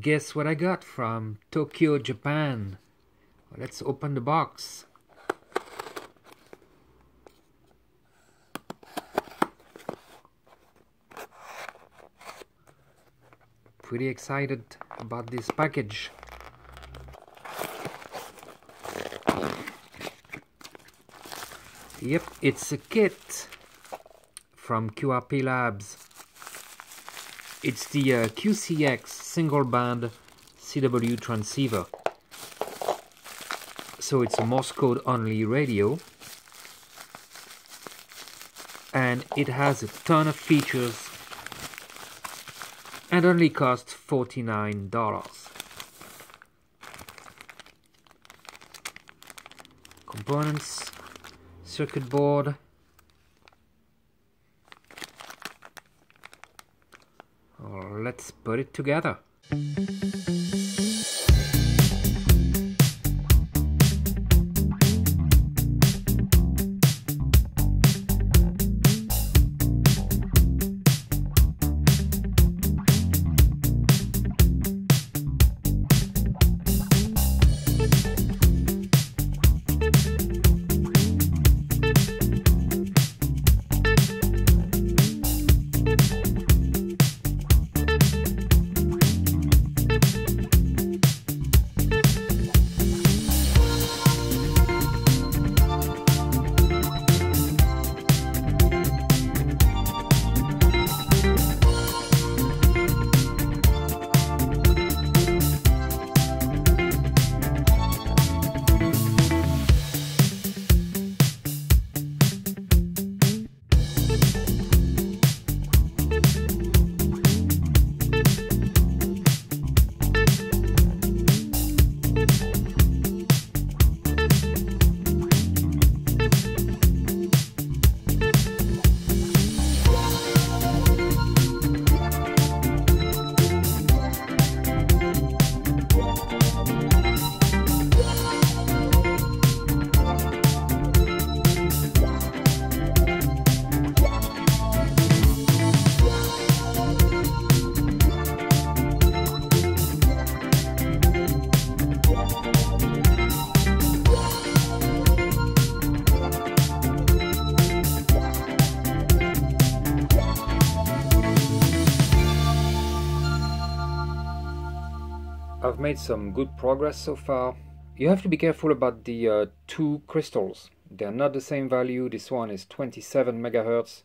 guess what I got from Tokyo, Japan? Let's open the box. Pretty excited about this package. Yep, it's a kit from QRP Labs. It's the uh, QCX single band CW transceiver. So it's a Morse code only radio. And it has a ton of features and only costs $49. Components circuit board let's put it together made some good progress so far. You have to be careful about the uh, two crystals. They're not the same value. This one is 27 megahertz.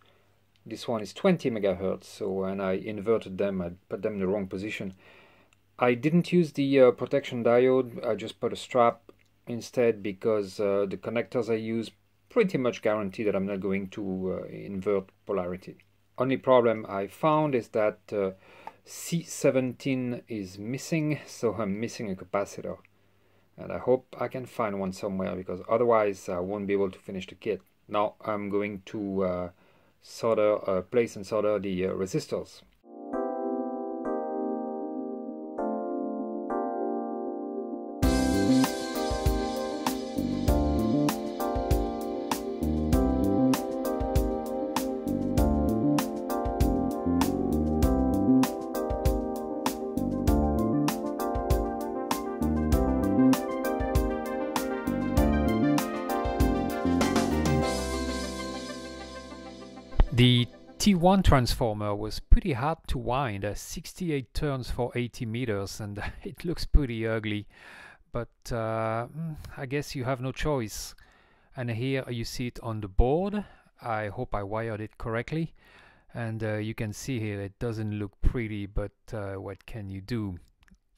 This one is 20 megahertz. So when I inverted them, I put them in the wrong position. I didn't use the uh, protection diode. I just put a strap instead because uh, the connectors I use pretty much guarantee that I'm not going to uh, invert polarity. Only problem I found is that uh, C17 is missing, so I'm missing a capacitor. And I hope I can find one somewhere because otherwise I won't be able to finish the kit. Now I'm going to uh, solder, uh, place and solder the uh, resistors. T1 transformer was pretty hard to wind, uh, 68 turns for 80 meters and it looks pretty ugly. But uh, mm, I guess you have no choice. And here you see it on the board. I hope I wired it correctly. And uh, you can see here it doesn't look pretty but uh, what can you do?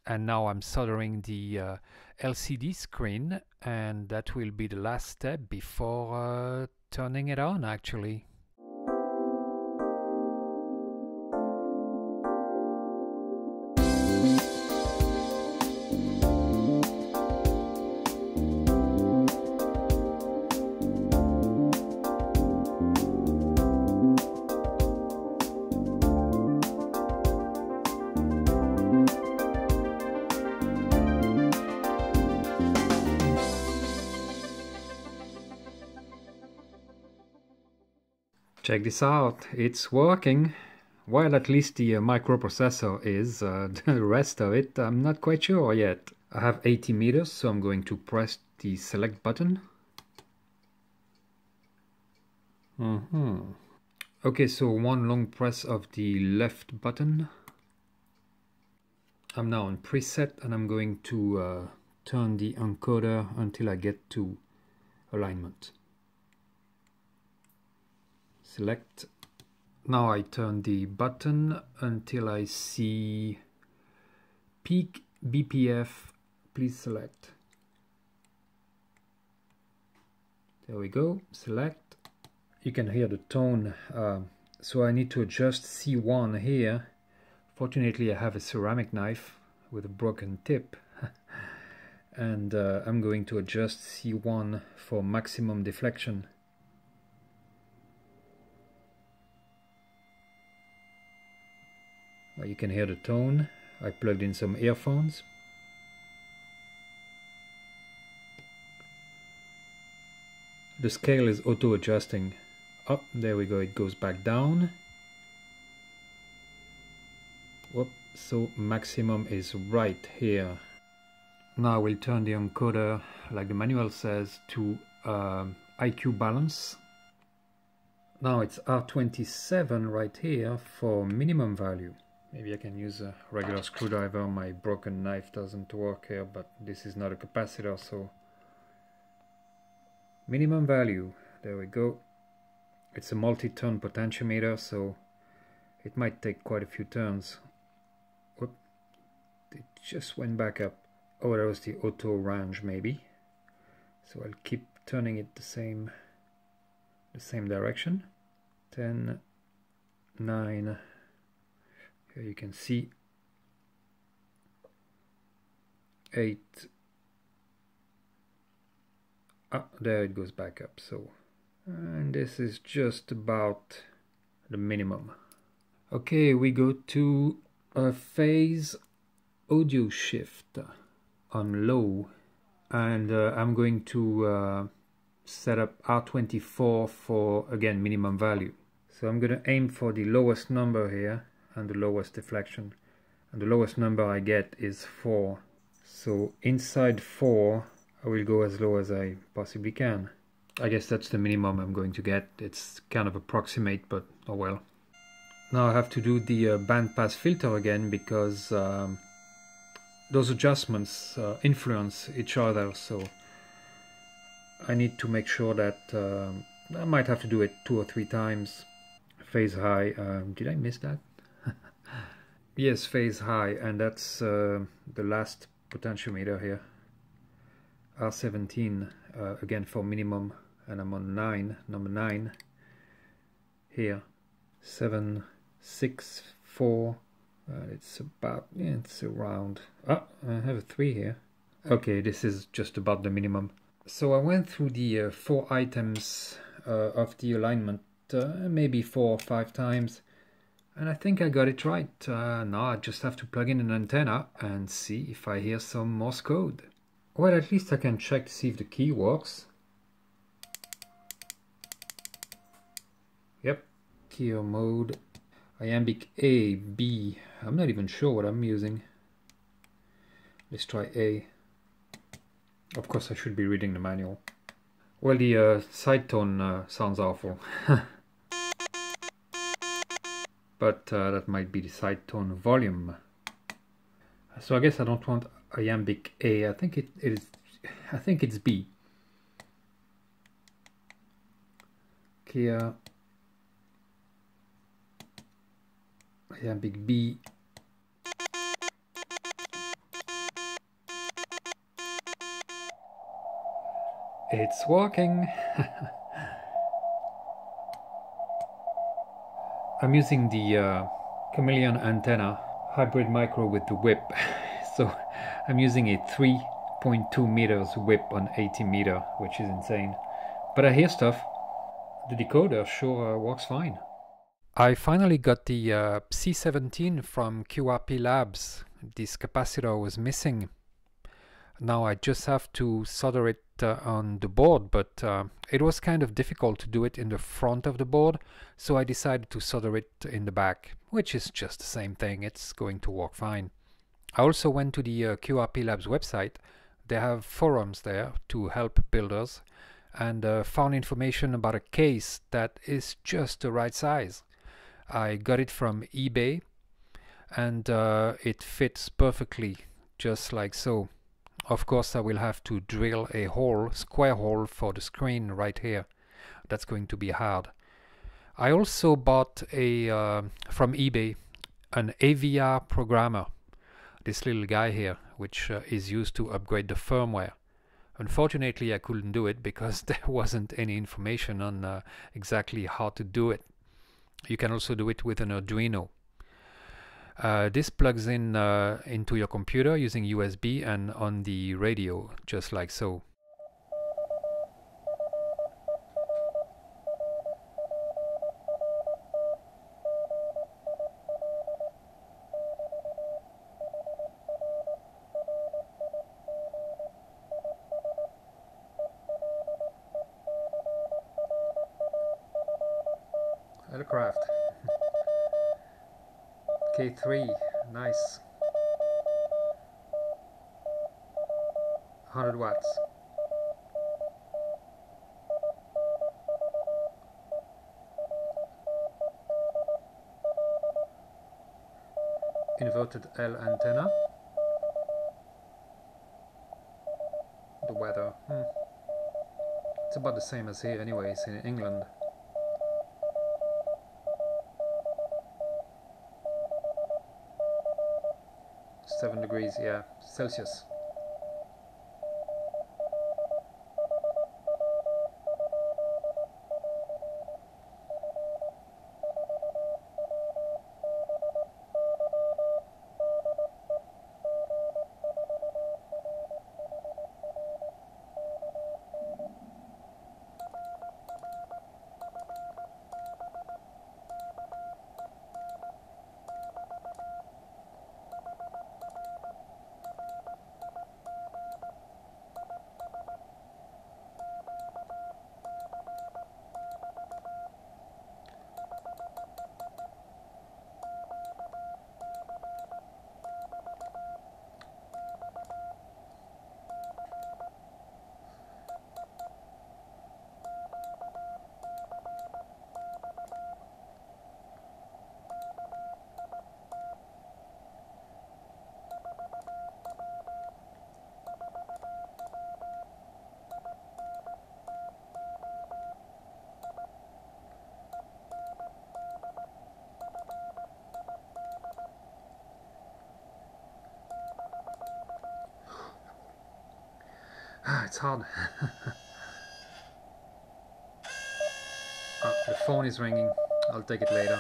And now I'm soldering the uh, LCD screen and that will be the last step before uh, turning it on actually Check this out, it's working. Well, at least the uh, microprocessor is. Uh, the rest of it, I'm not quite sure yet. I have 80 meters, so I'm going to press the select button. Mm -hmm. Okay, so one long press of the left button. I'm now on preset and I'm going to uh, turn the encoder until I get to alignment. Select. Now I turn the button until I see peak BPF. Please select. There we go. Select. You can hear the tone. Uh, so I need to adjust C1 here. Fortunately, I have a ceramic knife with a broken tip. and uh, I'm going to adjust C1 for maximum deflection. You can hear the tone. I plugged in some earphones. The scale is auto-adjusting. Up, there we go, it goes back down. Whoop, so maximum is right here. Now we'll turn the encoder, like the manual says, to uh, IQ balance. Now it's R27 right here for minimum value. Maybe I can use a regular screwdriver, my broken knife doesn't work here, but this is not a capacitor, so minimum value, there we go. It's a multi-turn potentiometer, so it might take quite a few turns. Whoop, it just went back up. Oh, that was the auto range maybe. So I'll keep turning it the same, the same direction. 10, 9, here you can see 8 ah, there it goes back up. So and this is just about the minimum. Okay we go to a phase audio shift on low. And uh, I'm going to uh, set up R24 for again minimum value. So I'm going to aim for the lowest number here and the lowest deflection. And the lowest number I get is 4 so inside 4 I will go as low as I possibly can. I guess that's the minimum I'm going to get. It's kind of approximate but oh well. Now I have to do the uh, bandpass filter again because um, those adjustments uh, influence each other. So I need to make sure that uh, I might have to do it two or three times. Phase high um, did I miss that Yes, phase high, and that's uh, the last potentiometer here. R17 uh, again for minimum, and I'm on 9, number 9 here. 7, 6, 4, uh, it's about, yeah, it's around, ah, I have a 3 here. Okay, this is just about the minimum. So I went through the uh, four items uh, of the alignment uh, maybe four or five times and I think I got it right. Uh, now I just have to plug in an antenna and see if I hear some Morse code. Well, at least I can check to see if the key works. Yep, keyer mode, iambic A, B. I'm not even sure what I'm using. Let's try A. Of course I should be reading the manual. Well, the uh, side tone uh, sounds awful. but uh, that might be the side tone volume. So I guess I don't want iambic A. I think it, it is. I think it's B. Clear. Iambic B. It's working. I'm using the uh, Chameleon antenna hybrid micro with the whip. so I'm using a 3.2 meters whip on 80 meter, which is insane. But I hear stuff. The decoder sure uh, works fine. I finally got the uh, C17 from QRP Labs. This capacitor was missing. Now I just have to solder it uh, on the board but uh, it was kind of difficult to do it in the front of the board so I decided to solder it in the back which is just the same thing. It's going to work fine. I also went to the uh, QRP Labs website. They have forums there to help builders and uh, found information about a case that is just the right size. I got it from eBay and uh, it fits perfectly just like so of course I will have to drill a hole square hole for the screen right here. That's going to be hard. I also bought a uh, from eBay an AVR programmer. This little guy here which uh, is used to upgrade the firmware. Unfortunately I couldn't do it because there wasn't any information on uh, exactly how to do it. You can also do it with an Arduino uh, this plugs in uh, into your computer using USB and on the radio, just like so. Aircraft. K3, nice. 100 watts. Inverted L antenna. The weather. Hmm. It's about the same as here anyways in England. 7 degrees, yeah, Celsius. It's hard. oh, the phone is ringing. I'll take it later.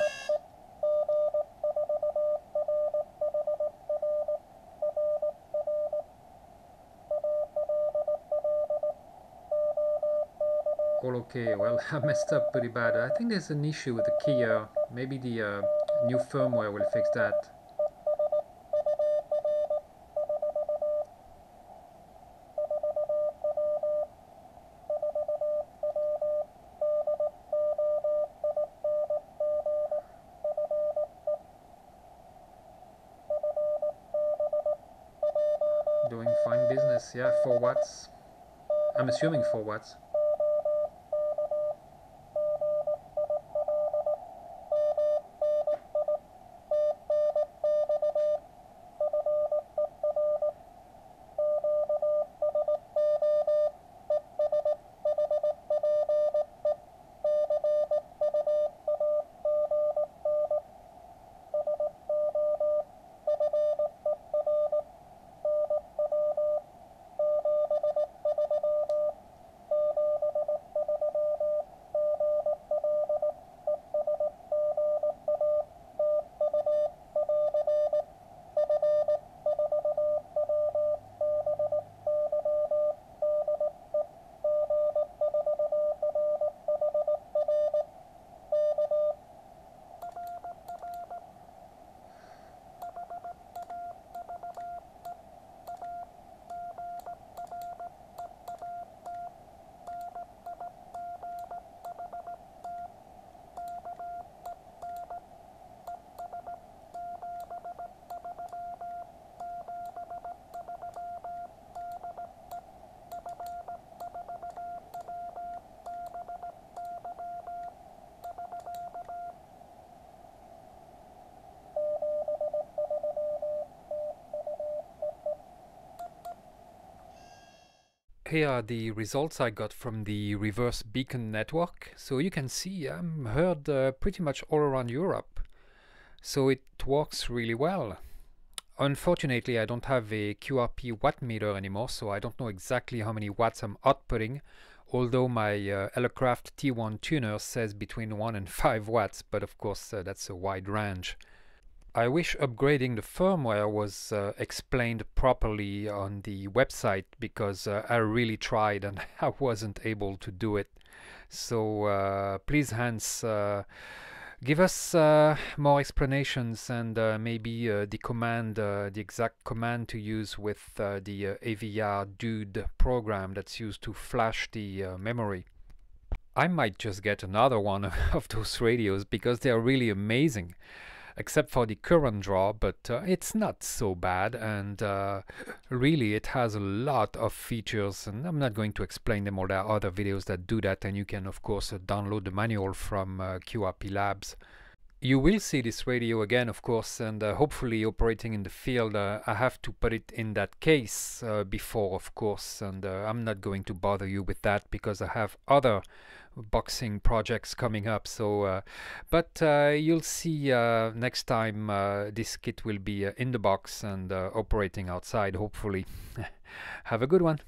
All okay. Well, I messed up pretty bad. I think there's an issue with the key. Uh, maybe the uh, new firmware will fix that. Yeah, 4 watts. I'm assuming 4 watts. Here are the results I got from the reverse beacon network. So you can see I'm heard uh, pretty much all around Europe. So it works really well. Unfortunately, I don't have a QRP watt meter anymore, so I don't know exactly how many watts I'm outputting, although my uh, Elecraft T1 tuner says between 1 and 5 watts, but of course uh, that's a wide range. I wish upgrading the firmware was uh, explained properly on the website because uh, I really tried and I wasn't able to do it. So uh, please, Hans, uh, give us uh, more explanations and uh, maybe the command, the exact command to use with the AVR dude program that's used to flash the memory. I might just get another one of those radios because they are really amazing except for the current draw, but uh, it's not so bad. And uh, really, it has a lot of features, and I'm not going to explain them all. There are other videos that do that, and you can, of course, download the manual from uh, QRP Labs. You will see this radio again, of course, and uh, hopefully operating in the field. Uh, I have to put it in that case uh, before, of course, and uh, I'm not going to bother you with that because I have other boxing projects coming up. So, uh, but uh, you'll see next time this kit will be in the box and operating outside, hopefully. have a good one.